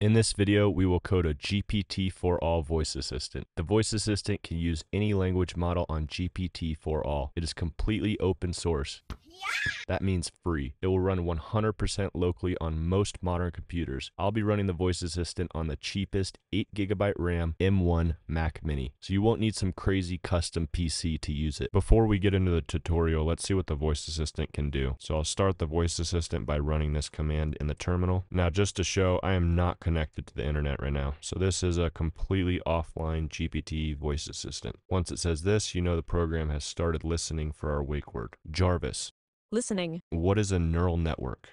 In this video, we will code a GPT-4All voice assistant. The voice assistant can use any language model on GPT-4All. It is completely open source. That means free. It will run 100% locally on most modern computers. I'll be running the voice assistant on the cheapest 8GB RAM M1 Mac Mini, so you won't need some crazy custom PC to use it. Before we get into the tutorial, let's see what the voice assistant can do. So I'll start the voice assistant by running this command in the terminal. Now just to show, I am not connected to the internet right now. So this is a completely offline GPT voice assistant. Once it says this, you know the program has started listening for our wake word. Jarvis. Listening. What is a neural network?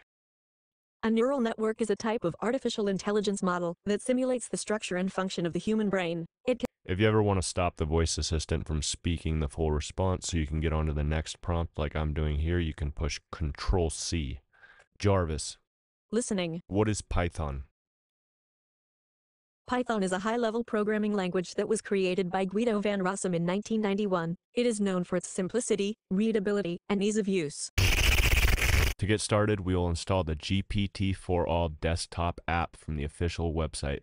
A neural network is a type of artificial intelligence model that simulates the structure and function of the human brain. It can If you ever want to stop the voice assistant from speaking the full response so you can get on to the next prompt like I'm doing here, you can push Control C. Jarvis. listening. What is Python? Python is a high-level programming language that was created by Guido van Rossum in 1991. It is known for its simplicity, readability, and ease of use. To get started, we will install the GPT-4All desktop app from the official website.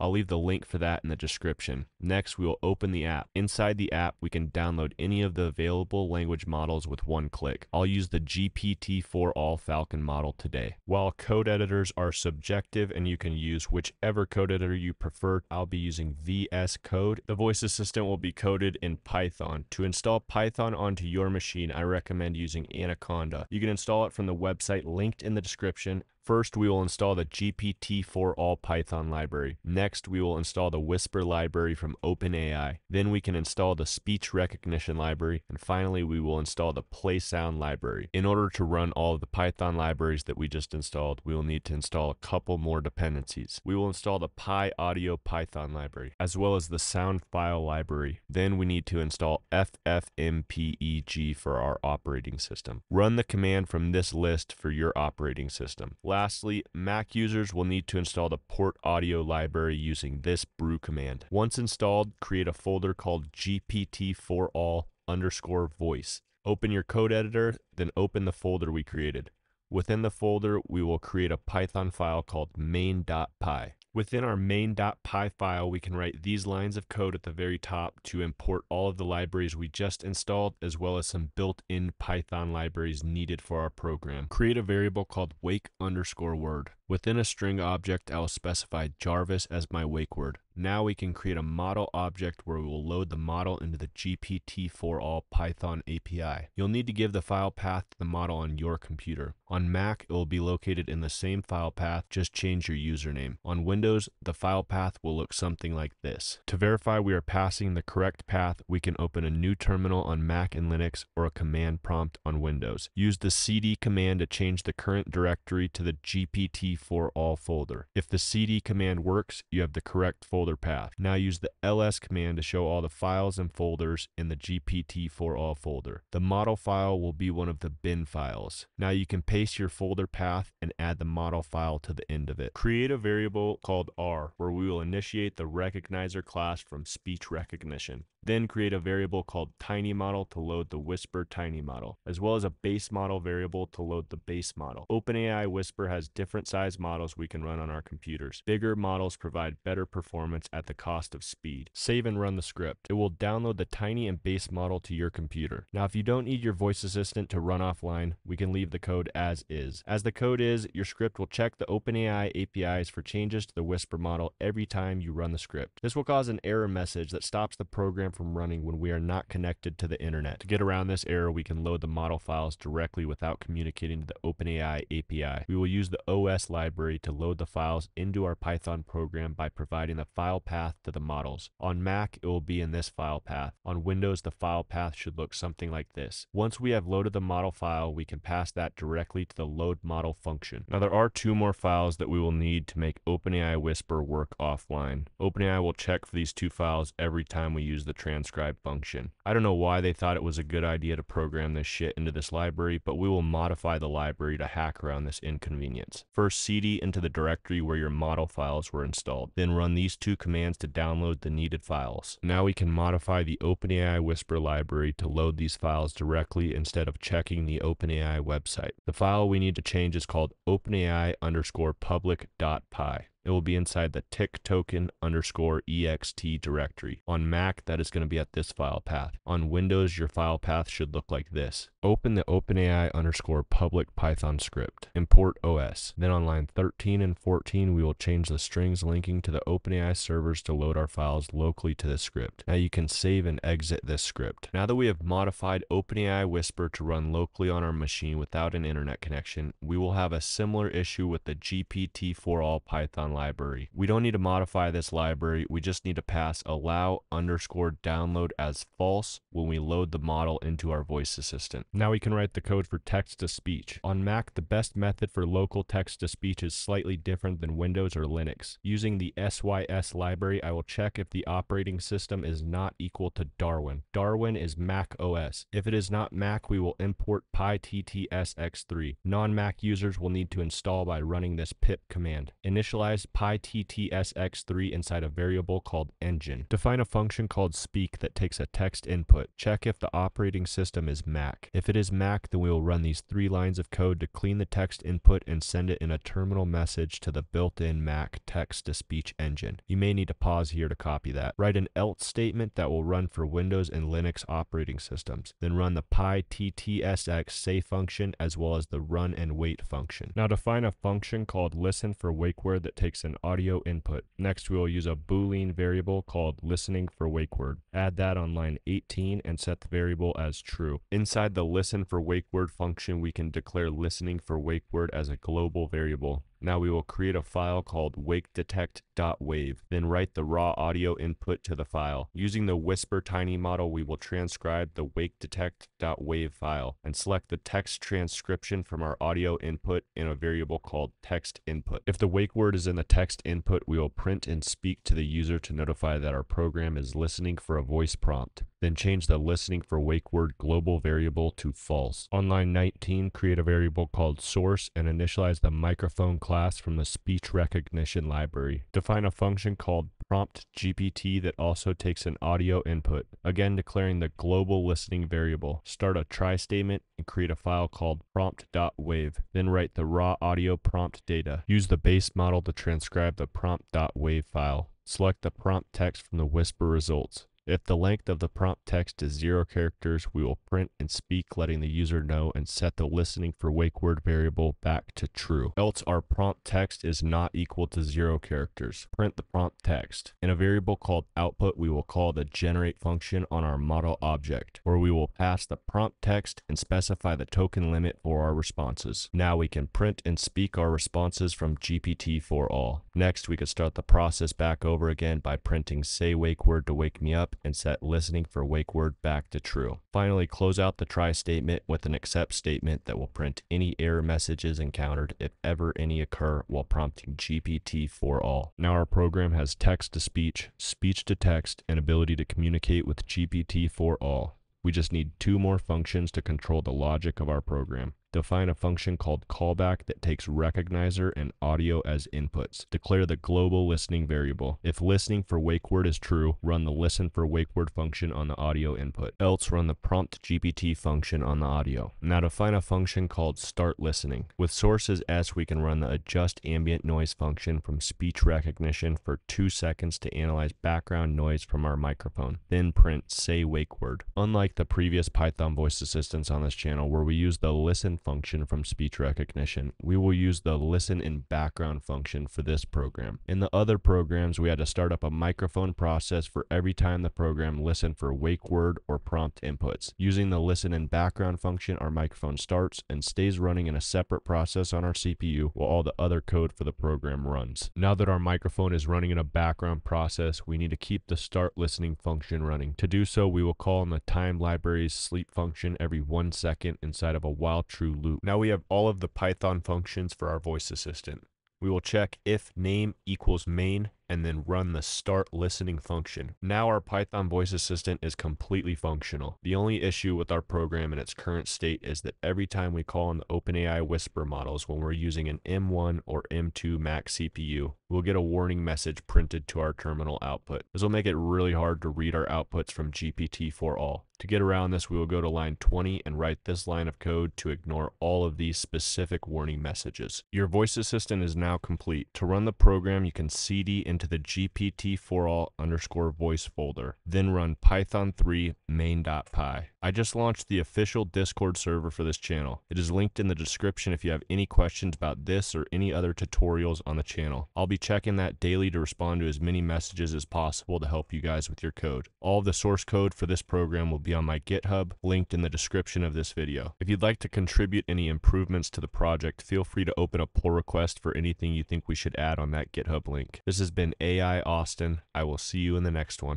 I'll leave the link for that in the description. Next, we will open the app. Inside the app, we can download any of the available language models with one click. I'll use the GPT-4All Falcon model today. While code editors are subjective and you can use whichever code editor you prefer, I'll be using VS Code. The voice assistant will be coded in Python. To install Python onto your machine, I recommend using Anaconda. You can install it from the website linked in the description. First, we will install the GPT-4All Python library. Next, we will install the Whisper library from OpenAI. Then we can install the Speech Recognition library. And finally, we will install the PlaySound library. In order to run all of the Python libraries that we just installed, we will need to install a couple more dependencies. We will install the PyAudio Python library, as well as the Sound File library. Then we need to install FFmpeg for our operating system. Run the command from this list for your operating system. Lastly, Mac users will need to install the Port Audio library using this brew command. Once installed, create a folder called GPT-4All underscore voice. Open your code editor, then open the folder we created. Within the folder, we will create a Python file called main.py. Within our main.py file, we can write these lines of code at the very top to import all of the libraries we just installed, as well as some built-in Python libraries needed for our program. Create a variable called wake underscore word. Within a string object, I will specify Jarvis as my wake word. Now we can create a model object where we will load the model into the GPT-4All Python API. You'll need to give the file path to the model on your computer. On Mac, it will be located in the same file path, just change your username. On Windows, the file path will look something like this. To verify we are passing the correct path, we can open a new terminal on Mac and Linux or a command prompt on Windows. Use the cd command to change the current directory to the GPT-4All folder. If the cd command works, you have the correct folder path. Now use the ls command to show all the files and folders in the GPT-4All folder. The model file will be one of the bin files. Now you can paste your folder path and add the model file to the end of it. Create a variable called R where we will initiate the recognizer class from speech recognition. Then create a variable called tiny model to load the Whisper tiny model, as well as a base model variable to load the base model. OpenAI Whisper has different size models we can run on our computers. Bigger models provide better performance at the cost of speed. Save and run the script. It will download the tiny and base model to your computer. Now, if you don't need your voice assistant to run offline, we can leave the code as is. As the code is, your script will check the OpenAI APIs for changes to the Whisper model every time you run the script. This will cause an error message that stops the program from running when we are not connected to the internet. To get around this error, we can load the model files directly without communicating to the OpenAI API. We will use the OS library to load the files into our Python program by providing the file path to the models. On Mac, it will be in this file path. On Windows, the file path should look something like this. Once we have loaded the model file, we can pass that directly to the load model function. Now there are two more files that we will need to make OpenAI Whisper work offline. OpenAI will check for these two files every time we use the transcribe function. I don't know why they thought it was a good idea to program this shit into this library, but we will modify the library to hack around this inconvenience. First, cd into the directory where your model files were installed. Then run these two commands to download the needed files. Now we can modify the OpenAI Whisper library to load these files directly instead of checking the OpenAI website. The file we need to change is called OpenAI underscore public dot py. It will be inside the tiktoken underscore ext directory. On Mac, that is going to be at this file path. On Windows, your file path should look like this. Open the OpenAI underscore public Python script. Import OS. Then on line 13 and 14, we will change the strings linking to the OpenAI servers to load our files locally to the script. Now you can save and exit this script. Now that we have modified OpenAI Whisper to run locally on our machine without an internet connection, we will have a similar issue with the GPT-4all Python library. We don't need to modify this library, we just need to pass allow underscore download as false when we load the model into our voice assistant. Now we can write the code for text to speech. On Mac, the best method for local text to speech is slightly different than Windows or Linux. Using the SYS library, I will check if the operating system is not equal to Darwin. Darwin is Mac OS. If it is not Mac, we will import PyTTSX3. Non-Mac users will need to install by running this pip command. Initialize PyTTSX3 inside a variable called engine. Define a function called speak that takes a text input. Check if the operating system is Mac. If it is Mac, then we will run these three lines of code to clean the text input and send it in a terminal message to the built-in Mac text-to-speech engine. You may need to pause here to copy that. Write an else statement that will run for Windows and Linux operating systems. Then run the pyttsx say function as well as the run and wait function. Now define a function called listen for wake word that takes an audio input. Next we will use a boolean variable called listening for wake word. Add that on line 18 and set the variable as true. Inside the listen for wake word function we can declare listening for wake word as a global variable. Now we will create a file called wakedetect.wave, then write the raw audio input to the file. Using the Whisper Tiny model, we will transcribe the wakedetect.wave file and select the text transcription from our audio input in a variable called text input. If the wake word is in the text input, we will print and speak to the user to notify that our program is listening for a voice prompt. Then change the listening for wake word global variable to false. On line 19, create a variable called source and initialize the microphone class from the speech recognition library. Define a function called prompt GPT that also takes an audio input, again declaring the global listening variable. Start a try statement and create a file called prompt.wave. Then write the raw audio prompt data. Use the base model to transcribe the prompt.wave file. Select the prompt text from the Whisper results. If the length of the prompt text is zero characters, we will print and speak letting the user know and set the listening for wake word variable back to true. Else our prompt text is not equal to zero characters. Print the prompt text. In a variable called output, we will call the generate function on our model object, where we will pass the prompt text and specify the token limit for our responses. Now we can print and speak our responses from GPT-4all. Next, we could start the process back over again by printing say wake word to wake me up and set listening for wake word back to true. Finally, close out the try statement with an except statement that will print any error messages encountered if ever any occur while prompting GPT-4All. Now our program has text to speech, speech to text, and ability to communicate with GPT-4All. We just need two more functions to control the logic of our program. Define a function called callback that takes recognizer and audio as inputs. Declare the global listening variable. If listening for wake word is true, run the listen for wake word function on the audio input. Else run the prompt GPT function on the audio. Now define a function called start listening. With sources S, we can run the adjust ambient noise function from speech recognition for two seconds to analyze background noise from our microphone. Then print say wake word. Unlike the previous Python voice assistants on this channel where we use the listen function from speech recognition. We will use the listen in background function for this program. In the other programs, we had to start up a microphone process for every time the program listened for wake word or prompt inputs. Using the listen in background function, our microphone starts and stays running in a separate process on our CPU while all the other code for the program runs. Now that our microphone is running in a background process, we need to keep the start listening function running. To do so, we will call in the time library's sleep function every one second inside of a while true loop. Now we have all of the Python functions for our voice assistant. We will check if name equals main and then run the start listening function. Now our Python voice assistant is completely functional. The only issue with our program in its current state is that every time we call on the OpenAI Whisper models when we're using an M1 or M2 Mac CPU, we'll get a warning message printed to our terminal output. This will make it really hard to read our outputs from GPT-4All. To get around this, we will go to line 20 and write this line of code to ignore all of these specific warning messages. Your voice assistant is now complete. To run the program, you can cd into the GPT-4all underscore voice folder, then run python 3 main.py. I just launched the official Discord server for this channel. It is linked in the description if you have any questions about this or any other tutorials on the channel. I'll be checking that daily to respond to as many messages as possible to help you guys with your code. All of the source code for this program will be on my GitHub, linked in the description of this video. If you'd like to contribute any improvements to the project, feel free to open a pull request for anything you think we should add on that GitHub link. This has been AI Austin. I will see you in the next one.